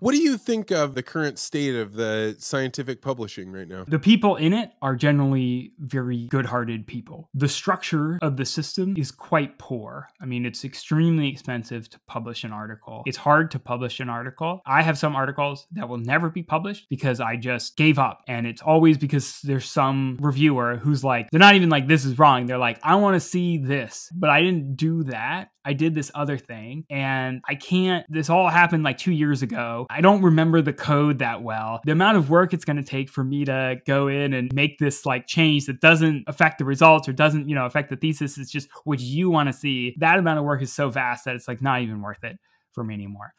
What do you think of the current state of the scientific publishing right now? The people in it are generally very good hearted people. The structure of the system is quite poor. I mean, it's extremely expensive to publish an article. It's hard to publish an article. I have some articles that will never be published because I just gave up. And it's always because there's some reviewer who's like, they're not even like, this is wrong. They're like, I want to see this, but I didn't do that. I did this other thing and I can't, this all happened like two years ago. I don't remember the code that well. The amount of work it's going to take for me to go in and make this like change that doesn't affect the results or doesn't, you know, affect the thesis is just what you want to see. That amount of work is so vast that it's like not even worth it for me anymore.